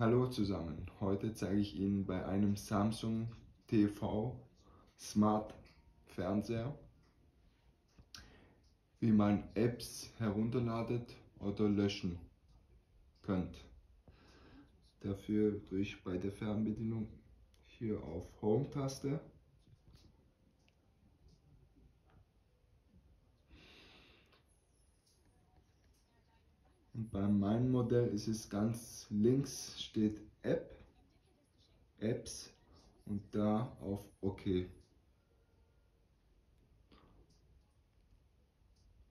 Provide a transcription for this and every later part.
Hallo zusammen, heute zeige ich Ihnen bei einem Samsung TV Smart Fernseher, wie man Apps herunterladet oder löschen könnt. Dafür drücke ich bei der Fernbedienung hier auf Home-Taste Und bei meinem Modell ist es ganz links steht App, Apps und da auf OK.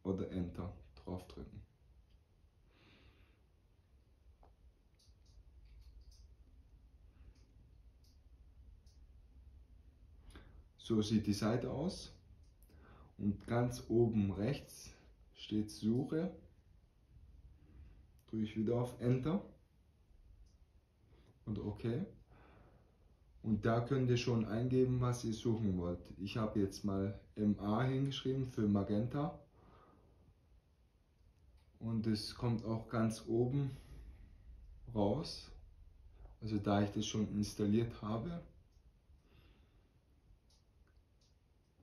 Oder Enter draufdrücken. So sieht die Seite aus. Und ganz oben rechts steht Suche drücke ich wieder auf Enter und OK. Und da könnt ihr schon eingeben, was ihr suchen wollt. Ich habe jetzt mal MA hingeschrieben für Magenta. Und es kommt auch ganz oben raus. Also da ich das schon installiert habe.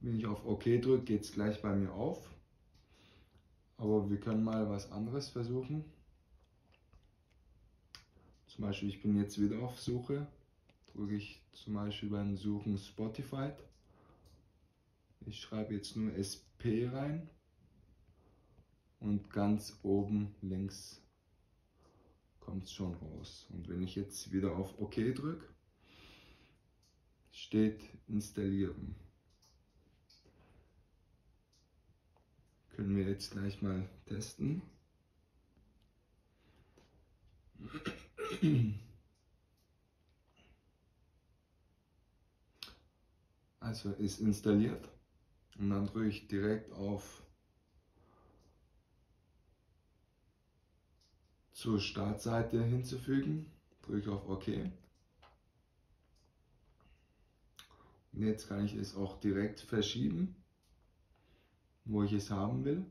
Wenn ich auf OK drücke, geht es gleich bei mir auf. Aber wir können mal was anderes versuchen. Zum Beispiel, ich bin jetzt wieder auf Suche, drücke ich zum Beispiel beim Suchen Spotify. Ich schreibe jetzt nur SP rein und ganz oben links kommt es schon raus. Und wenn ich jetzt wieder auf OK drücke, steht installieren. Können wir jetzt gleich mal testen. Also ist installiert und dann drücke ich direkt auf zur Startseite hinzufügen, drücke ich auf OK. Und jetzt kann ich es auch direkt verschieben, wo ich es haben will.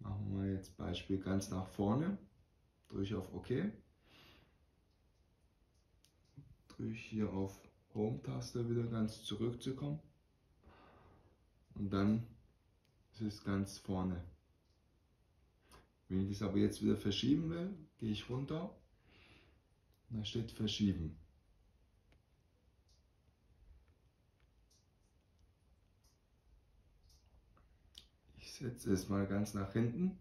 Machen wir jetzt Beispiel ganz nach vorne drücke ich auf OK. Drücke ich hier auf Home-Taste wieder ganz zurückzukommen. Und dann ist es ganz vorne. Wenn ich es aber jetzt wieder verschieben will, gehe ich runter. Und da steht Verschieben. Ich setze es mal ganz nach hinten.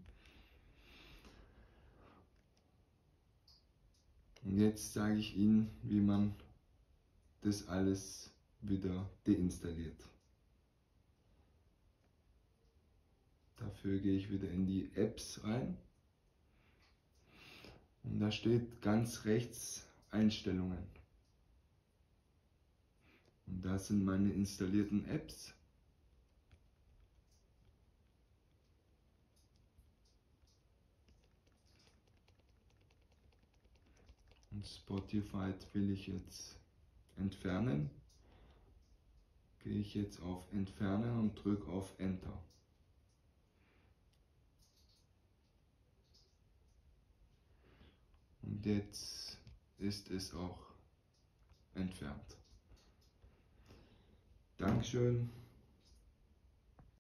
Und jetzt zeige ich Ihnen, wie man das alles wieder deinstalliert. Dafür gehe ich wieder in die Apps rein. Und da steht ganz rechts Einstellungen. Und da sind meine installierten Apps. Und Spotify will ich jetzt entfernen. Gehe ich jetzt auf Entfernen und drücke auf Enter. Und jetzt ist es auch entfernt. Dankeschön.